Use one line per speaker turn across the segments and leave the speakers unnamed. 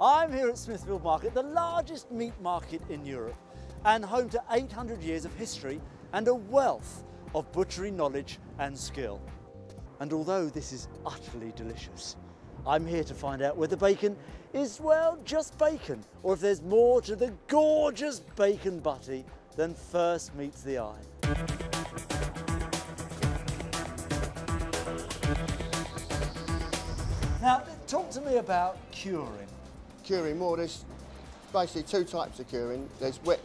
I'm here at Smithfield Market, the largest meat market in Europe and home to 800 years of history and a wealth of butchery knowledge and skill. And although this is utterly delicious, I'm here to find out whether bacon is, well, just bacon, or if there's more to the gorgeous bacon butty than first meets the eye. Now, talk to me about curing.
Curing more, there's basically two types of curing. There's wet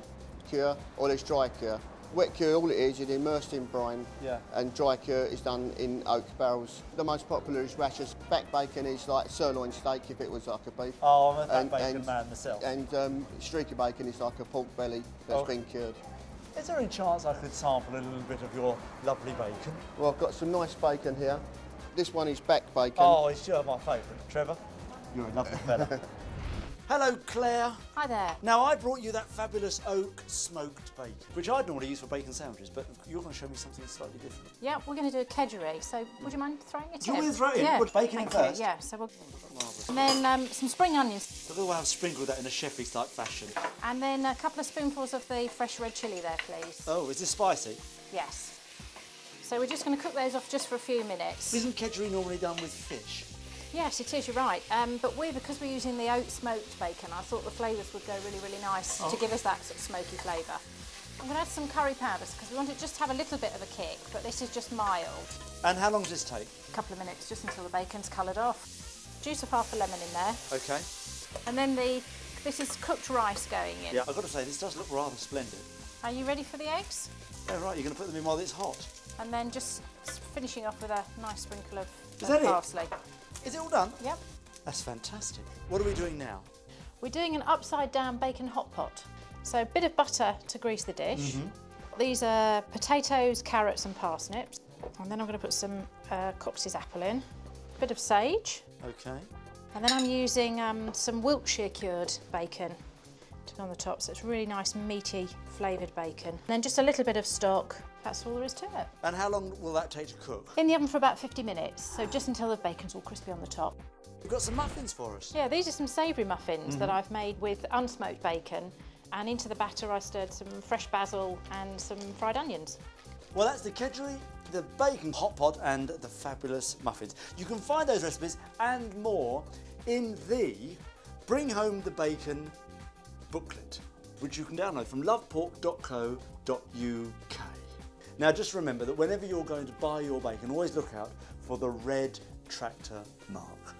cure or there's dry cure. Wet cure, all it is, is immersed in brine.
Yeah.
And dry cure is done in oak barrels. The most popular is rashers. Back bacon is like sirloin steak if it was like a beef.
Oh, I'm a back
And-
bacon
and-
man myself.
And um, streaky bacon is like a pork belly that's
Oh.
been cured.
Is there any chance I could sample a little bit of your lovely bacon?
Well, I've got some nice bacon here. This one is back bacon.
Oh, it's sure my favourite. Trevor, you're a lovely fella. Hello, Clare.
Hi there.
Now, I brought you that fabulous oak smoked bacon, which I'd normally use for bacon sandwiches, but you're going to show me something slightly different.
Yeah, we're going to do a kedgeree. So, would you mind throwing it
Do you
in?
want me to throw it in?
Yeah.
What, bacon
Thank
first?
You. Yeah. So we'll. And then um, some spring onions,
Look at the way I've sprinkled that in a chefy-type fashion.
and then a couple of spoonfuls of the fresh red chilli there, please.
Oh, is this spicy?
Yes. So we're just going to cook those off just for a few minutes.
Isn't kedgeree normally done with fish?
Yes, it is. You're right. Um, but we, because we're using the oak smoked bacon, I thought the flavours would go really, really nice
Oh.
to give us that sort of smoky flavour. I'm going to add some curry powders because we want it just to have a little bit of a kick, but this is just mild.
And how long does this take?
A couple of minutes just until the bacon's coloured off. Juice of half a lemon in there.
Okay.
And then the this is cooked rice going in.
Yeah, I've got to say, this does look rather splendid.
Are you ready for the eggs?
Yeah, right, you're going to put them in while it's hot.
And then just finishing off with a nice sprinkle of,
Is that it? Is it all done?
Yep.
That's fantastic. What are we doing now?
We're doing an upside down bacon hot pot. So a bit of butter to grease the dish.
Mm-hmm.
These are potatoes, carrots and parsnips. And then I'm going to put some uh, Cox's apple in. A bit of sage.
Okay.
And then I'm using um, some Wiltshire cured bacon on the top. So it's really nice, meaty, flavoured bacon. And then just a little bit of stock. That's all there is to it.
And how long will that take to cook?
In the oven for about 50 minutes, so just until the bacon's all crispy on the top.
You've got some muffins for us.
Yeah, these are some savoury muffins that mm-hmm. I've made with unsmoked bacon. And into the batter I stirred some fresh basil and some fried onions.
Well, that's the kedgeree, the bacon hot pot, and the fabulous muffins. You can find those recipes and more in the Bring Home the Bacon booklet, which you can download from lovepork.co.uk. Now, just remember that whenever you're going to buy your bacon, always look out for the red tractor mark.